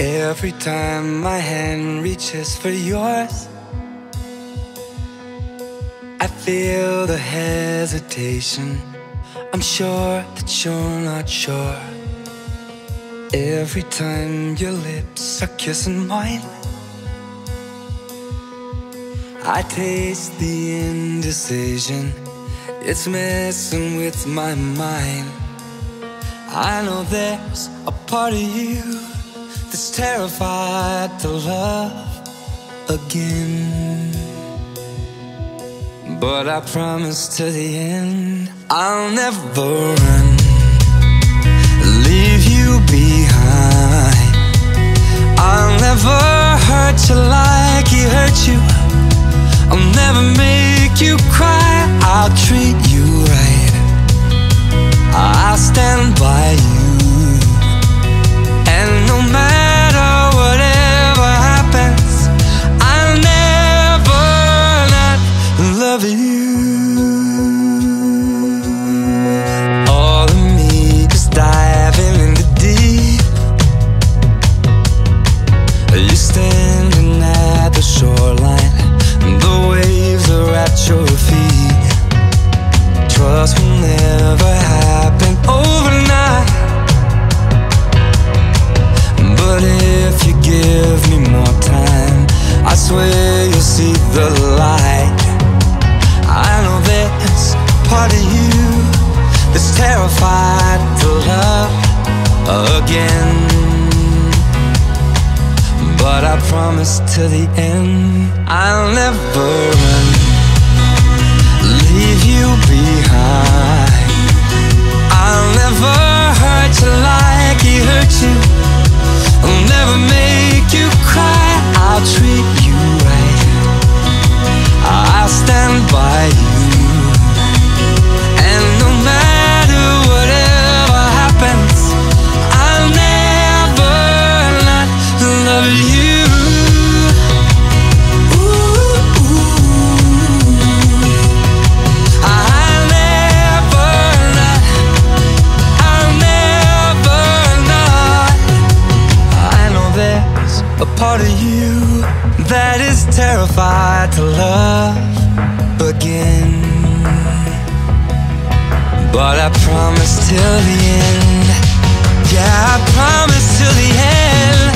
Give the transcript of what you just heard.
Every time my hand reaches for yours, I feel the hesitation. I'm sure that you're not sure. Every time your lips are kissing mine, I taste the indecision. It's messing with my mind. I know there's a part of you that's terrified to love again. But I promise to the end, I'll never run. what I promised to the end I'll never run part of you that is terrified to love again. But I promise till the end. Yeah, I promise till the end.